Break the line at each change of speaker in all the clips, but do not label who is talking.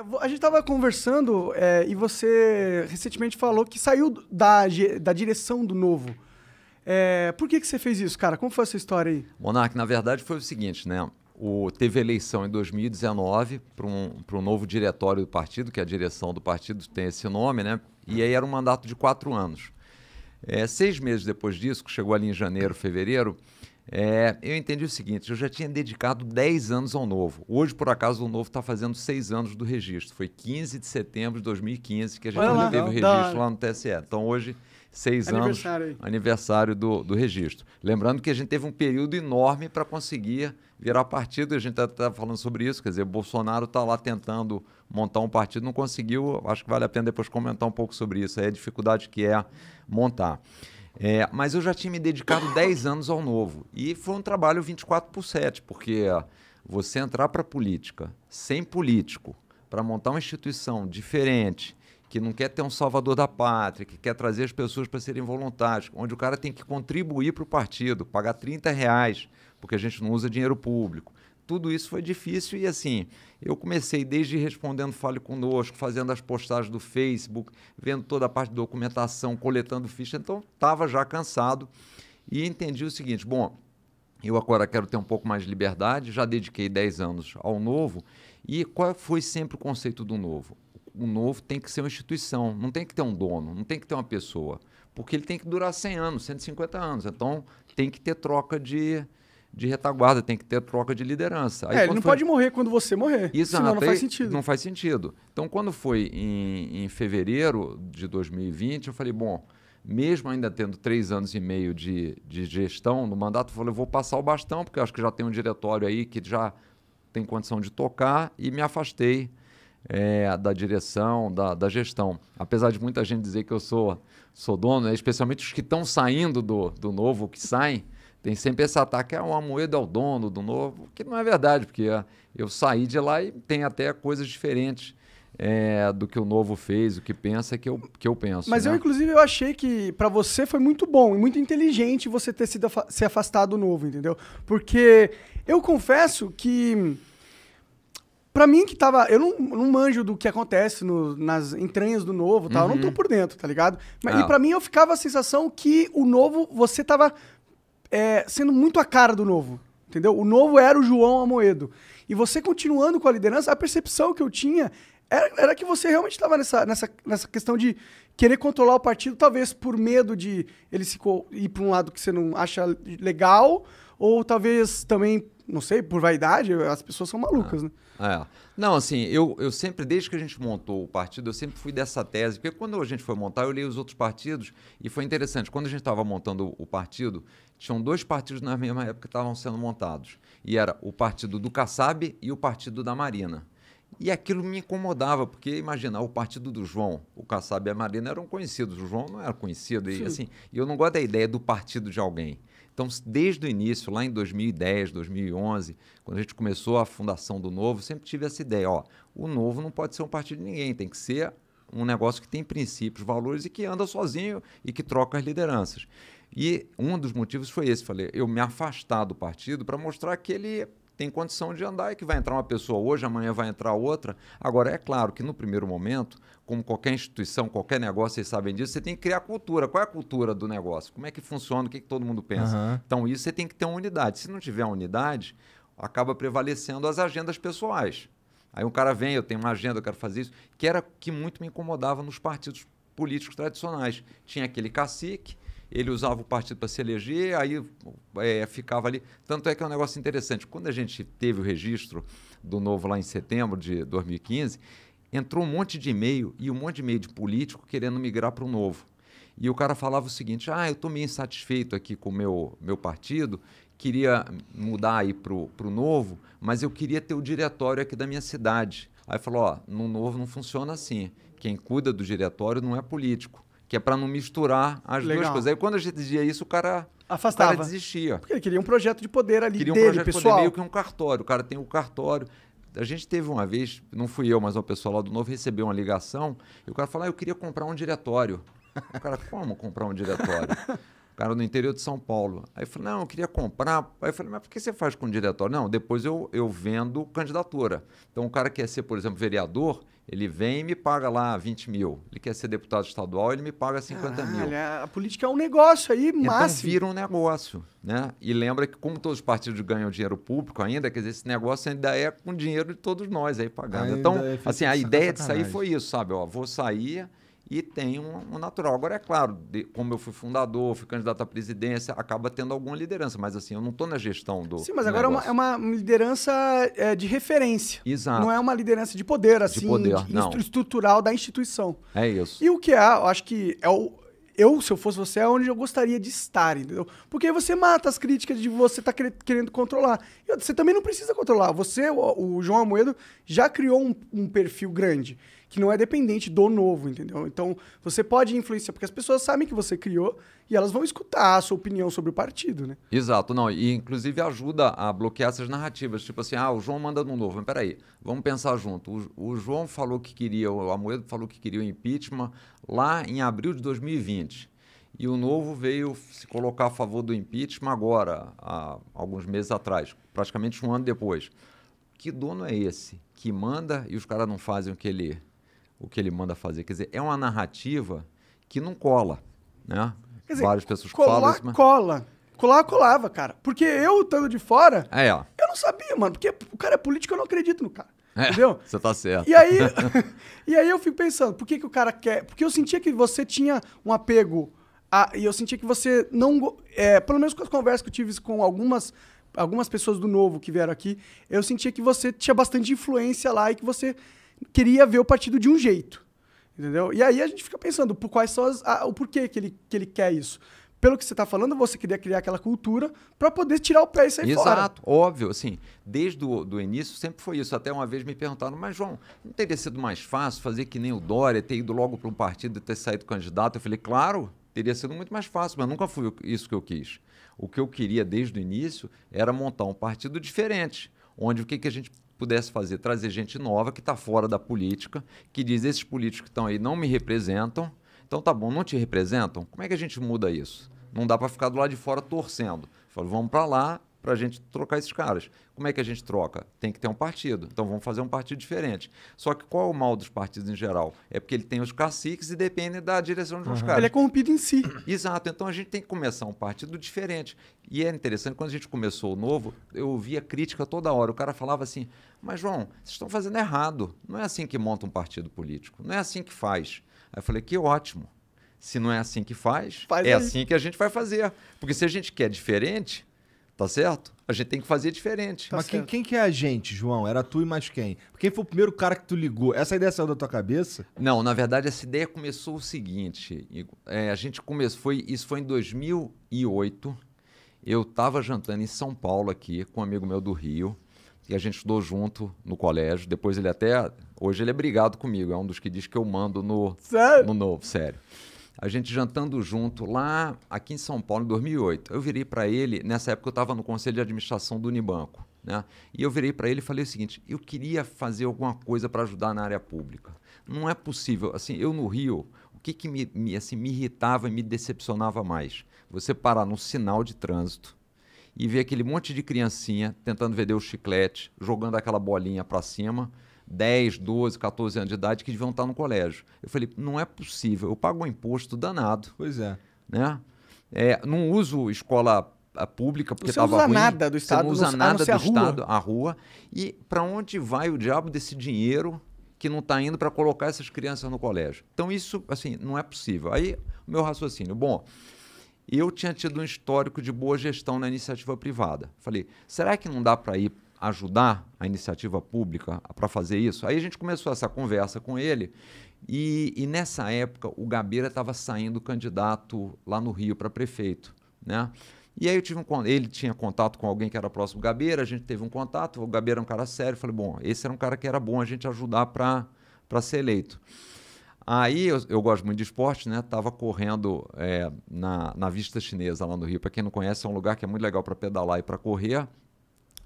É, a gente estava conversando é, e você recentemente falou que saiu da, da direção do Novo. É, por que, que você fez isso, cara? Como foi essa história aí?
Monark, na verdade foi o seguinte, né? O, teve eleição em 2019 para um, um novo diretório do partido, que é a direção do partido tem esse nome, né? E aí era um mandato de quatro anos. É, seis meses depois disso, que chegou ali em janeiro, fevereiro, é, eu entendi o seguinte: eu já tinha dedicado 10 anos ao Novo. Hoje, por acaso, o Novo está fazendo seis anos do registro. Foi 15 de setembro de 2015 que a gente teve o registro lá no TSE. Então, hoje, seis aniversário anos, aí. aniversário do, do registro. Lembrando que a gente teve um período enorme para conseguir virar partido, a gente está tá falando sobre isso, quer dizer, o Bolsonaro está lá tentando montar um partido, não conseguiu, acho que vale a pena depois comentar um pouco sobre isso, aí a dificuldade que é montar. É, mas eu já tinha me dedicado 10 anos ao novo. E foi um trabalho 24 por 7, porque você entrar para a política sem político, para montar uma instituição diferente, que não quer ter um salvador da pátria, que quer trazer as pessoas para serem voluntários, onde o cara tem que contribuir para o partido, pagar 30 reais, porque a gente não usa dinheiro público tudo isso foi difícil e assim, eu comecei desde respondendo Fale Conosco, fazendo as postagens do Facebook, vendo toda a parte de documentação, coletando ficha, então estava já cansado e entendi o seguinte, bom, eu agora quero ter um pouco mais de liberdade, já dediquei 10 anos ao novo e qual foi sempre o conceito do novo? O novo tem que ser uma instituição, não tem que ter um dono, não tem que ter uma pessoa, porque ele tem que durar 100 anos, 150 anos, então tem que ter troca de de retaguarda, tem que ter troca de liderança.
Aí, é, ele não foi... pode morrer quando você morrer.
Isso senão não faz sentido. Não faz sentido. Então, quando foi em, em fevereiro de 2020, eu falei, bom, mesmo ainda tendo três anos e meio de, de gestão no mandato, eu falei, eu vou passar o bastão, porque eu acho que já tem um diretório aí que já tem condição de tocar, e me afastei é, da direção, da, da, gestão. Apesar de muita gente dizer que eu sou, sou dono, né, especialmente os que estão saindo do, do novo, que saem, tem sempre esse ataque, ah, o Amoedo é o dono do novo, que não é verdade, porque ah, eu saí de lá e tem até coisas diferentes é, do que o novo fez, o que pensa que eu, que eu penso.
Mas
né?
eu, inclusive, eu achei que para você foi muito bom e muito inteligente você ter sido se afastado do novo, entendeu? Porque eu confesso que. Pra mim que tava. Eu não, não manjo do que acontece no, nas entranhas do novo tal. Uhum. Eu não tô uhum. por dentro, tá ligado? Mas, ah. E pra mim eu ficava a sensação que o novo, você tava é, sendo muito a cara do novo. Entendeu? O novo era o João Amoedo. E você continuando com a liderança, a percepção que eu tinha era, era que você realmente estava nessa, nessa, nessa questão de querer controlar o partido, talvez por medo de ele se ir para um lado que você não acha legal, ou talvez também, não sei, por vaidade, as pessoas são malucas,
ah,
né?
É. Não, assim, eu, eu sempre, desde que a gente montou o partido, eu sempre fui dessa tese, porque quando a gente foi montar, eu li os outros partidos e foi interessante. Quando a gente estava montando o partido, tinham dois partidos na mesma época que estavam sendo montados. E era o partido do Kassab e o partido da Marina. E aquilo me incomodava, porque imagina, o partido do João, o Kassab e a Marina eram conhecidos, o João não era conhecido. E, assim, e eu não gosto da ideia do partido de alguém. Então, desde o início, lá em 2010, 2011, quando a gente começou a fundação do Novo, sempre tive essa ideia, ó, o Novo não pode ser um partido de ninguém, tem que ser um negócio que tem princípios, valores e que anda sozinho e que troca as lideranças. E um dos motivos foi esse, falei, eu me afastar do partido para mostrar que ele tem condição de andar e que vai entrar uma pessoa hoje, amanhã vai entrar outra. Agora, é claro que no primeiro momento, como qualquer instituição, qualquer negócio, vocês sabem disso, você tem que criar cultura. Qual é a cultura do negócio? Como é que funciona? O que, que todo mundo pensa? Uhum. Então, isso você tem que ter uma unidade. Se não tiver unidade, acaba prevalecendo as agendas pessoais. Aí um cara vem, eu tenho uma agenda, eu quero fazer isso, que era que muito me incomodava nos partidos políticos tradicionais. Tinha aquele cacique, ele usava o partido para se eleger, aí é, ficava ali. Tanto é que é um negócio interessante. Quando a gente teve o registro do novo lá em setembro de 2015, entrou um monte de e-mail e um monte de e-mail de político querendo migrar para o novo. E o cara falava o seguinte: ah, eu estou meio insatisfeito aqui com o meu, meu partido, queria mudar aí para o novo, mas eu queria ter o diretório aqui da minha cidade. Aí falou: ó, no novo não funciona assim. Quem cuida do diretório não é político que é para não misturar as Legal. duas coisas. Aí quando a gente dizia isso, o cara,
Afastava.
O cara desistia.
Porque ele queria um projeto de poder ali
queria
dele,
um projeto
pessoal.
De poder, meio que um cartório. O cara tem o um cartório. A gente teve uma vez, não fui eu, mas o pessoal lá do Novo recebeu uma ligação e o cara falou: ah, eu queria comprar um diretório. O cara, como comprar um diretório? cara do interior de São Paulo. Aí eu falei, não, eu queria comprar. Aí eu falei, mas por que você faz com o diretório? Não, depois eu, eu vendo candidatura. Então o cara quer ser, por exemplo, vereador, ele vem e me paga lá 20 mil. Ele quer ser deputado estadual, ele me paga 50
Caralho,
mil.
A política é um negócio aí,
Então
máximo.
vira um negócio, né? E lembra que como todos os partidos ganham dinheiro público ainda, quer dizer, esse negócio ainda é com dinheiro de todos nós aí pagando.
Ainda
então,
é
assim, a
de
ideia de sair foi isso, sabe? Ó, vou sair e tem um, um natural. Agora, é claro, de- como eu fui fundador, fui candidato à presidência, acaba tendo alguma liderança, mas assim, eu não estou na gestão do
Sim, mas agora é uma, é uma liderança é, de referência.
Exato.
Não é uma liderança de poder, assim,
poder,
de
não.
estru- estrutural da instituição.
É isso.
E o que é, eu acho que é o. Eu, se eu fosse você, é onde eu gostaria de estar, entendeu? Porque aí você mata as críticas de você estar querendo controlar. E você também não precisa controlar. Você, o, o João Amoedo, já criou um, um perfil grande, que não é dependente do novo, entendeu? Então, você pode influenciar, porque as pessoas sabem que você criou e elas vão escutar a sua opinião sobre o partido, né?
Exato, não, e inclusive ajuda a bloquear essas narrativas, tipo assim, ah, o João manda no novo, mas peraí, vamos pensar junto, o, o João falou que queria, o Amoedo falou que queria o impeachment lá em abril de 2020, e o novo veio se colocar a favor do impeachment agora, há alguns meses atrás, praticamente um ano depois. Que dono é esse que manda e os caras não fazem o que ele, o que ele manda fazer? Quer dizer, é uma narrativa que não cola, né?
Quer dizer,
Várias pessoas
colar,
falam isso, mas...
cola. Colar, colava, cara. Porque eu, estando de fora,
É,
eu não sabia, mano. Porque o cara é político, eu não acredito no cara.
É,
Entendeu?
Você tá certo.
E aí, e aí eu fico pensando, por que, que o cara quer. Porque eu sentia que você tinha um apego. A, e eu sentia que você não. É, pelo menos com as conversas que eu tive com algumas, algumas pessoas do novo que vieram aqui, eu sentia que você tinha bastante influência lá e que você queria ver o partido de um jeito. Entendeu? E aí a gente fica pensando por quais são as, a- o porquê que ele, que ele quer isso. Pelo que você está falando, você queria criar aquela cultura para poder tirar o pé e sair fora.
Exato, óbvio, assim, desde o do início sempre foi isso. Até uma vez me perguntaram, mas João, não teria sido mais fácil fazer que nem o Dória, ter ido logo para um partido e ter saído candidato? Eu falei, claro, teria sido muito mais fácil, mas nunca foi isso que eu quis. O que eu queria desde o início era montar um partido diferente, onde o que, que a gente pudesse fazer? Trazer gente nova que está fora da política, que diz, esses políticos que estão aí não me representam, então tá bom, não te representam? Como é que a gente muda isso? Não dá para ficar do lado de fora torcendo. Falo, vamos para lá para a gente trocar esses caras. Como é que a gente troca? Tem que ter um partido. Então vamos fazer um partido diferente. Só que qual é o mal dos partidos em geral? É porque ele tem os caciques e depende da direção dos caras.
Ele é corrompido em si.
Exato, então a gente tem que começar um partido diferente. E é interessante, quando a gente começou o novo, eu ouvia crítica toda hora. O cara falava assim: Mas, João, vocês estão fazendo errado. Não é assim que monta um partido político. Não é assim que faz. Aí eu falei: Que ótimo. Se não é assim que faz,
Faz
é
aí.
assim que a gente vai fazer. Porque se a gente quer diferente, tá certo? A gente tem que fazer diferente.
Tá
Mas quem, quem que é a gente, João? Era tu e mais quem? Quem foi o primeiro cara que tu ligou? Essa ideia saiu da tua cabeça?
Não, na verdade, essa ideia começou o seguinte. É, a gente começou, foi, isso foi em 2008. Eu estava jantando em São Paulo aqui com um amigo meu do Rio, e a gente estudou junto no colégio. Depois ele até. Hoje ele é brigado comigo, é um dos que diz que eu mando no,
Sério?
no novo, sério. A gente jantando junto lá aqui em São Paulo em 2008. Eu virei para ele, nessa época eu estava no conselho de administração do Unibanco, né? E eu virei para ele e falei o seguinte: eu queria fazer alguma coisa para ajudar na área pública. Não é possível, assim, eu no Rio, o que, que me, me, assim, me irritava e me decepcionava mais? Você parar num sinal de trânsito e ver aquele monte de criancinha tentando vender o chiclete, jogando aquela bolinha para cima, 10, 12, 14 anos de idade que deviam estar no colégio. Eu falei, não é possível, eu pago um imposto danado,
Pois é.
né? É, não uso escola ah, pública porque
Você não
estava
usa
ruim.
nada do Estado,
Você não usa
não
nada
ser
do
rua.
Estado, a rua. E para onde vai o diabo desse dinheiro que não está indo para colocar essas crianças no colégio? Então isso, assim, não é possível. Aí, o meu raciocínio, bom, eu tinha tido um histórico de boa gestão na iniciativa privada. Falei, será que não dá para ir ajudar a iniciativa pública para fazer isso? Aí a gente começou essa conversa com ele e, e nessa época o Gabeira estava saindo candidato lá no Rio para prefeito, né? E aí eu tive um, ele tinha contato com alguém que era próximo do Gabeira, a gente teve um contato, o Gabeira é um cara sério, falei, bom, esse era um cara que era bom a gente ajudar para ser eleito. Aí eu, eu gosto muito de esporte, né? Tava correndo é, na, na Vista Chinesa lá no Rio. Para quem não conhece, é um lugar que é muito legal para pedalar e para correr.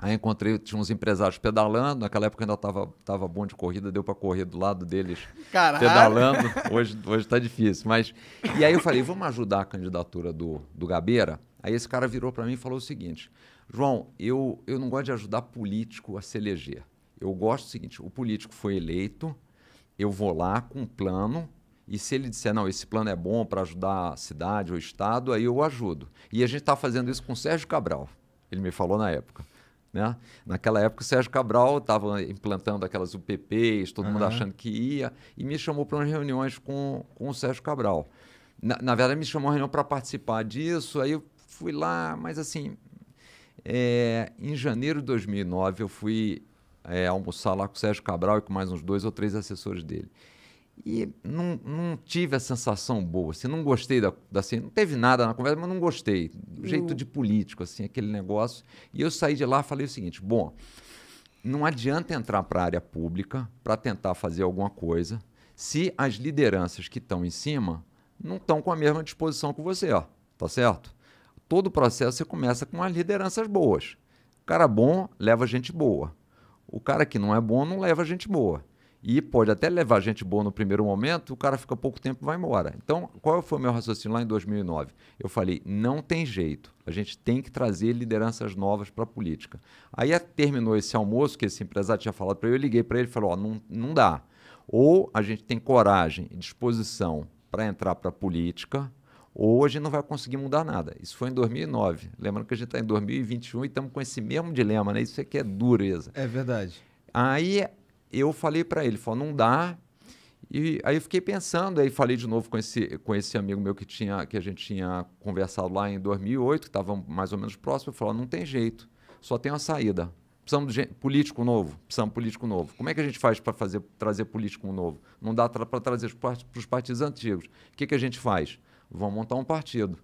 Aí encontrei, tinha uns empresários pedalando, naquela época ainda estava tava bom de corrida, deu para correr do lado deles
Caralho.
pedalando. Hoje, hoje tá difícil, mas... E aí eu falei, vamos ajudar a candidatura do, do Gabeira? Aí esse cara virou para mim e falou o seguinte, João, eu, eu não gosto de ajudar político a se eleger. Eu gosto do seguinte, o político foi eleito, eu vou lá com um plano e se ele disser, não, esse plano é bom para ajudar a cidade ou o estado, aí eu ajudo. E a gente está fazendo isso com o Sérgio Cabral, ele me falou na época. Né? Naquela época, o Sérgio Cabral estava implantando aquelas UPPs, todo uhum. mundo achando que ia, e me chamou para umas reuniões com, com o Sérgio Cabral. Na, na verdade, me chamou a reunião para participar disso, aí eu fui lá, mas assim, é, em janeiro de 2009, eu fui é, almoçar lá com o Sérgio Cabral e com mais uns dois ou três assessores dele. E não, não tive a sensação boa, assim, não gostei da, da assim, não teve nada na conversa, mas não gostei do jeito de político, assim, aquele negócio. E eu saí de lá e falei o seguinte: bom, não adianta entrar para a área pública para tentar fazer alguma coisa se as lideranças que estão em cima não estão com a mesma disposição que você, ó, tá certo? Todo o processo você começa com as lideranças boas. O cara bom leva gente boa. O cara que não é bom não leva gente boa. E pode até levar gente boa no primeiro momento, o cara fica pouco tempo e vai embora. Então, qual foi o meu raciocínio lá em 2009? Eu falei, não tem jeito, a gente tem que trazer lideranças novas para a política. Aí terminou esse almoço, que esse empresário tinha falado para ele, eu liguei para ele e falei, ó, não, não dá. Ou a gente tem coragem e disposição para entrar para a política, ou a gente não vai conseguir mudar nada. Isso foi em 2009. Lembrando que a gente está em 2021 e estamos com esse mesmo dilema, né? Isso aqui é dureza.
É verdade.
Aí eu falei para ele, falou, não dá. E aí eu fiquei pensando, aí falei de novo com esse, com esse amigo meu que, tinha, que a gente tinha conversado lá em 2008, que estava mais ou menos próximo, falou, não tem jeito, só tem uma saída. Precisamos de político novo, precisamos de político novo. Como é que a gente faz para fazer trazer político novo? Não dá para trazer para os partidos antigos. O que, que a gente faz? Vamos montar um partido.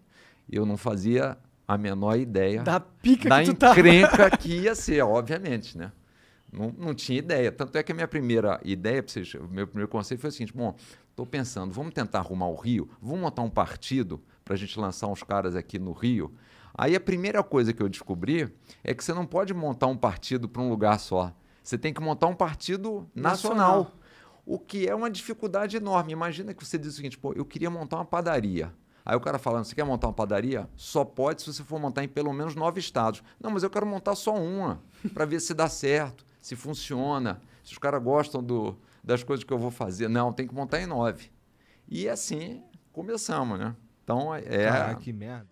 Eu não fazia a menor ideia
da pica
da
que tu tá.
encrenca que ia ser, obviamente, né? Não, não tinha ideia. Tanto é que a minha primeira ideia, o meu primeiro conceito foi o seguinte: bom, estou pensando, vamos tentar arrumar o Rio, vamos montar um partido para a gente lançar uns caras aqui no Rio. Aí a primeira coisa que eu descobri é que você não pode montar um partido para um lugar só. Você tem que montar um partido nacional, nacional. O que é uma dificuldade enorme. Imagina que você diz o seguinte: pô, eu queria montar uma padaria. Aí o cara falando, você quer montar uma padaria? Só pode se você for montar em pelo menos nove estados. Não, mas eu quero montar só uma, para ver se dá certo se funciona, se os caras gostam do, das coisas que eu vou fazer. Não, tem que montar em nove. E assim começamos, né? Então é.
Caraca, que merda.